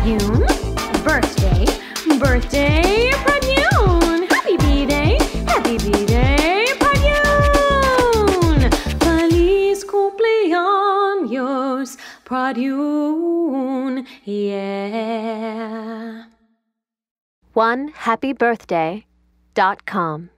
Pradyun. Birthday, birthday, Pradyun. Happy B-Day, happy B-Day, Pradyun. Feliz cumpleaños, Pradyun. Yeah. One happy birthday dot com.